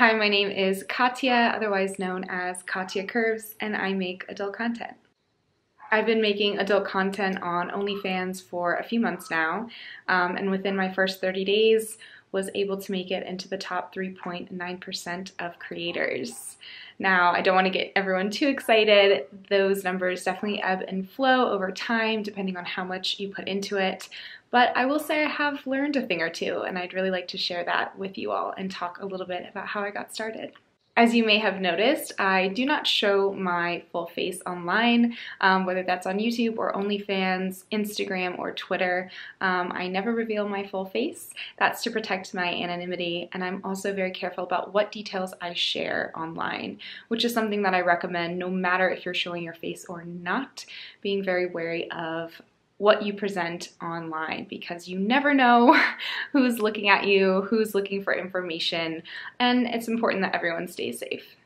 Hi, my name is Katya, otherwise known as Katya Kurves, and I make adult content. I've been making adult content on OnlyFans for a few months now, um, and within my first 30 days, was able to make it into the top 3.9% of creators. Now, I don't want to get everyone too excited. Those numbers definitely ebb and flow over time depending on how much you put into it. But I will say I have learned a thing or two, and I'd really like to share that with you all and talk a little bit about how I got started. As you may have noticed, I do not show my full face online, um, whether that's on YouTube or OnlyFans, Instagram, or Twitter. Um, I never reveal my full face. That's to protect my anonymity, and I'm also very careful about what details I share online, which is something that I recommend no matter if you're showing your face or not, being very wary of what you present online because you never know who's looking at you, who's looking for information, and it's important that everyone stays safe.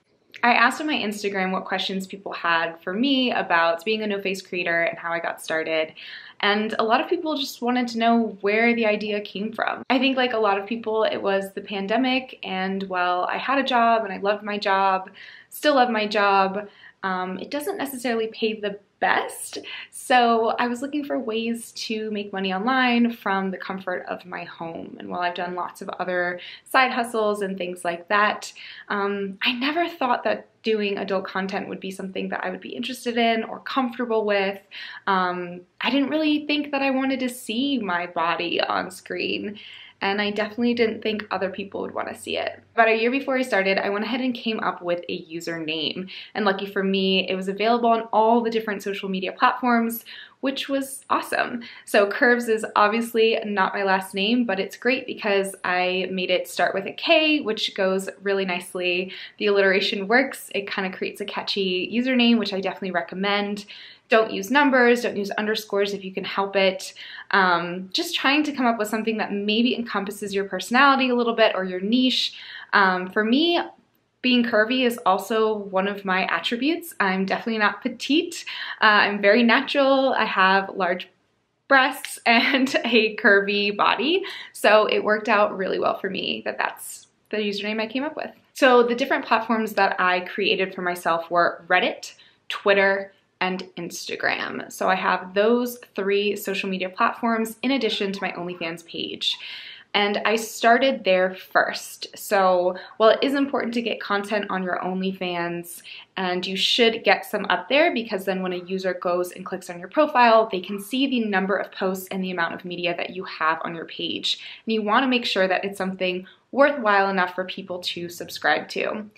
I asked on my Instagram what questions people had for me about being a no face creator and how I got started. And a lot of people just wanted to know where the idea came from. I think, like a lot of people, it was the pandemic, and while I had a job and I loved my job, still love my job, um, it doesn't necessarily pay the best. So I was looking for ways to make money online from the comfort of my home. And while I've done lots of other side hustles and things like that, um, I never thought that doing adult content would be something that I would be interested in or comfortable with. Um, I didn't really think that I wanted to see my body on screen and I definitely didn't think other people would want to see it. About a year before I started, I went ahead and came up with a username, and lucky for me, it was available on all the different social media platforms, which was awesome. So Kurves is obviously not my last name, but it's great because I made it start with a K, which goes really nicely. The alliteration works. It kind of creates a catchy username, which I definitely recommend. Don't use numbers, don't use underscores if you can help it. Um, just trying to come up with something that maybe encompasses your personality a little bit or your niche. Um, for me, being curvy is also one of my attributes. I'm definitely not petite. Uh, I'm very natural. I have large breasts and a curvy body. So it worked out really well for me that that's the username I came up with. So the different platforms that I created for myself were Reddit, Twitter, and Instagram. So I have those three social media platforms in addition to my OnlyFans page and I started there first. So while it is important to get content on your OnlyFans, and you should get some up there because then when a user goes and clicks on your profile, they can see the number of posts and the amount of media that you have on your page. And you wanna make sure that it's something worthwhile enough for people to subscribe to.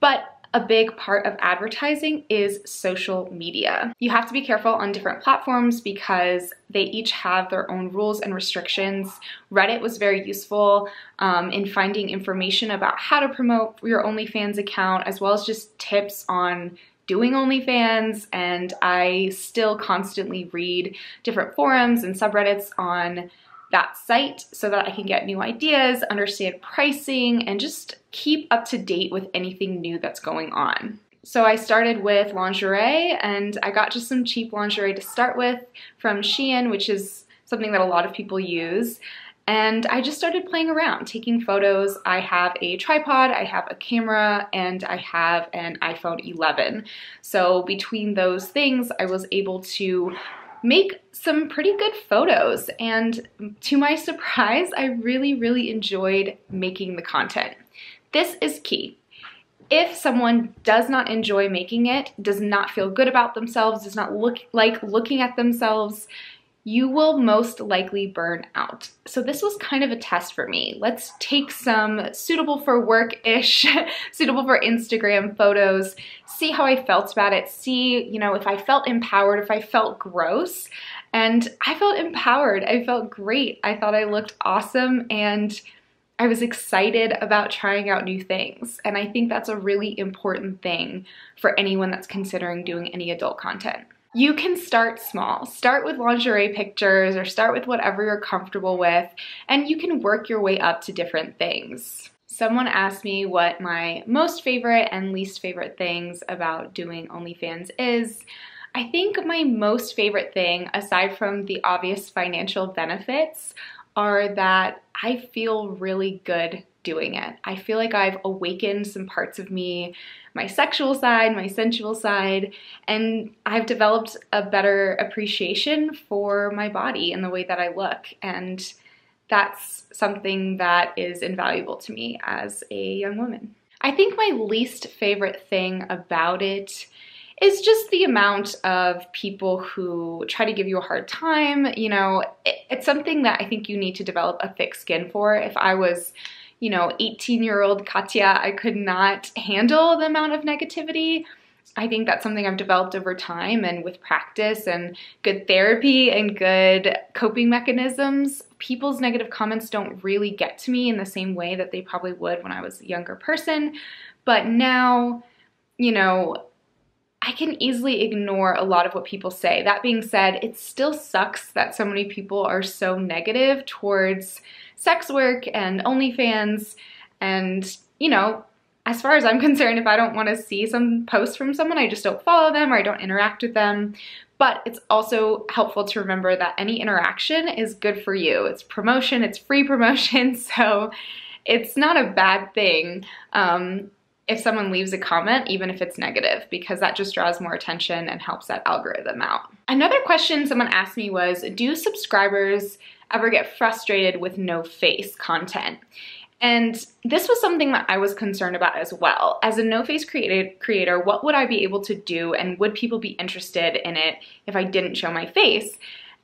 But a big part of advertising is social media. You have to be careful on different platforms because they each have their own rules and restrictions. Reddit was very useful um, in finding information about how to promote your OnlyFans account, as well as just tips on doing OnlyFans, and I still constantly read different forums and subreddits on that site so that I can get new ideas, understand pricing, and just keep up to date with anything new that's going on. So I started with lingerie and I got just some cheap lingerie to start with from Shein, which is something that a lot of people use. And I just started playing around, taking photos. I have a tripod, I have a camera, and I have an iPhone 11. So between those things, I was able to make some pretty good photos. And to my surprise, I really, really enjoyed making the content. This is key. If someone does not enjoy making it, does not feel good about themselves, does not look like looking at themselves, you will most likely burn out. So this was kind of a test for me. Let's take some suitable for work-ish, suitable for Instagram photos, see how I felt about it, see, you know, if I felt empowered, if I felt gross. And I felt empowered. I felt great. I thought I looked awesome and I was excited about trying out new things. And I think that's a really important thing for anyone that's considering doing any adult content. You can start small. Start with lingerie pictures or start with whatever you're comfortable with, and you can work your way up to different things. Someone asked me what my most favorite and least favorite things about doing OnlyFans is. I think my most favorite thing, aside from the obvious financial benefits, are that I feel really good doing it. I feel like I've awakened some parts of me, my sexual side, my sensual side, and I've developed a better appreciation for my body and the way that I look. And that's something that is invaluable to me as a young woman. I think my least favorite thing about it is just the amount of people who try to give you a hard time. You know, it, it's something that I think you need to develop a thick skin for. If I was, you know, 18 year old Katya, I could not handle the amount of negativity. I think that's something I've developed over time and with practice and good therapy and good coping mechanisms. People's negative comments don't really get to me in the same way that they probably would when I was a younger person. But now, you know, I can easily ignore a lot of what people say. That being said, it still sucks that so many people are so negative towards sex work and OnlyFans. And, you know, as far as I'm concerned, if I don't want to see some posts from someone, I just don't follow them or I don't interact with them. But it's also helpful to remember that any interaction is good for you. It's promotion, it's free promotion, so it's not a bad thing. Um, if someone leaves a comment, even if it's negative, because that just draws more attention and helps that algorithm out. Another question someone asked me was, do subscribers ever get frustrated with no face content? And this was something that I was concerned about as well. As a no face creator, what would I be able to do and would people be interested in it if I didn't show my face?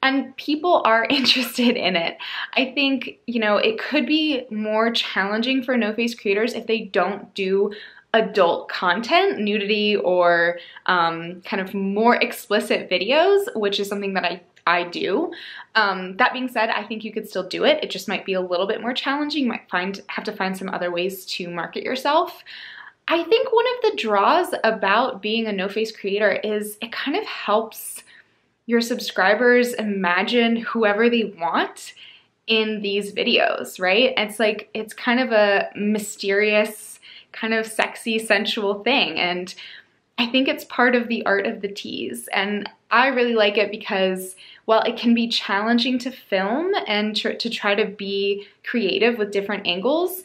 and people are interested in it. I think, you know, it could be more challenging for no face creators if they don't do adult content, nudity, or um, kind of more explicit videos, which is something that I I do. Um, that being said, I think you could still do it. It just might be a little bit more challenging. You might find have to find some other ways to market yourself. I think one of the draws about being a no-face creator is it kind of helps your subscribers imagine whoever they want in these videos, right? It's like, it's kind of a mysterious kind of sexy, sensual thing. And I think it's part of the art of the tease. And I really like it because while it can be challenging to film and tr to try to be creative with different angles,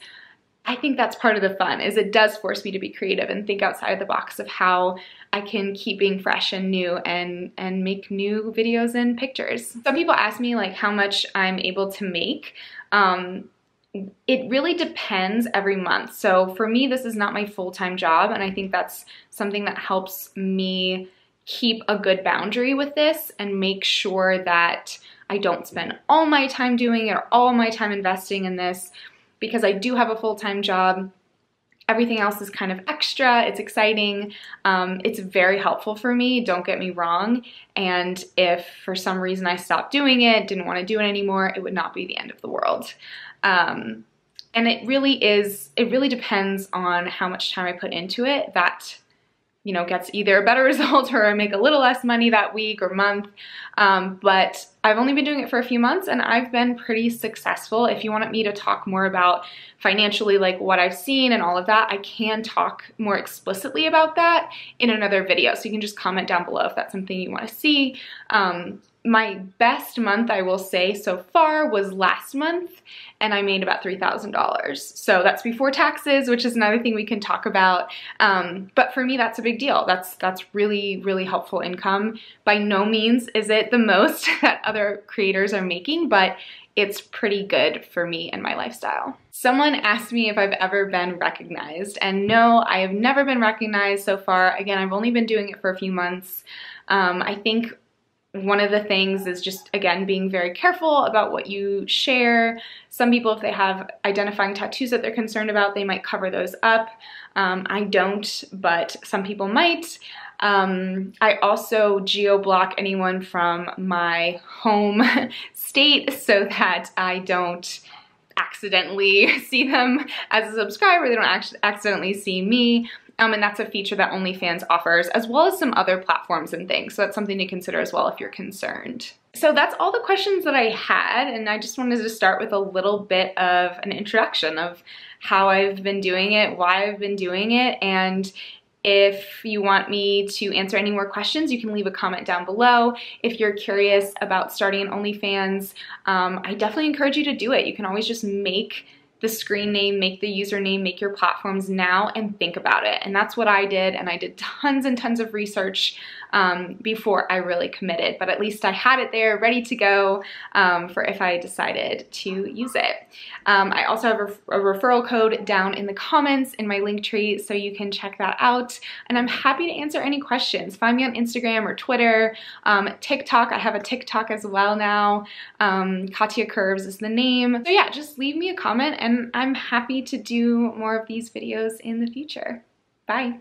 I think that's part of the fun is it does force me to be creative and think outside of the box of how I can keep being fresh and new and and make new videos and pictures. Some people ask me like how much I'm able to make. Um, it really depends every month. So for me, this is not my full-time job, and I think that's something that helps me keep a good boundary with this and make sure that I don't spend all my time doing it or all my time investing in this because I do have a full-time job. Everything else is kind of extra, it's exciting, um, it's very helpful for me, don't get me wrong. And if for some reason I stopped doing it, didn't want to do it anymore, it would not be the end of the world. Um, and it really is, it really depends on how much time I put into it that, you know, gets either a better result or I make a little less money that week or month. Um, but I've only been doing it for a few months and I've been pretty successful. If you wanted me to talk more about financially, like what I've seen and all of that, I can talk more explicitly about that in another video. So you can just comment down below if that's something you want to see. Um, my best month I will say so far was last month and I made about $3,000. So that's before taxes, which is another thing we can talk about. Um, but for me, that's a big deal. That's, that's really, really helpful income. By no means is it the most that other creators are making, but it's pretty good for me and my lifestyle. Someone asked me if I've ever been recognized, and no, I have never been recognized so far. Again, I've only been doing it for a few months. Um, I think one of the things is just, again, being very careful about what you share. Some people, if they have identifying tattoos that they're concerned about, they might cover those up. Um, I don't, but some people might. Um, I also geo-block anyone from my home state so that I don't accidentally see them as a subscriber. They don't accidentally see me. Um, and that's a feature that OnlyFans offers, as well as some other platforms and things. So that's something to consider as well if you're concerned. So that's all the questions that I had, and I just wanted to start with a little bit of an introduction of how I've been doing it, why I've been doing it, and if you want me to answer any more questions, you can leave a comment down below. If you're curious about starting an OnlyFans, um, I definitely encourage you to do it. You can always just make the screen name, make the username, make your platforms now, and think about it. And that's what I did. And I did tons and tons of research um, before I really committed, but at least I had it there ready to go um, for if I decided to use it. Um, I also have a, a, referral code down in the comments in my link tree, so you can check that out. And I'm happy to answer any questions. Find me on Instagram or Twitter, um, TikTok. I have a TikTok as well now. Um, Katya Kurves is the name. So yeah, just leave me a comment and I'm happy to do more of these videos in the future. Bye.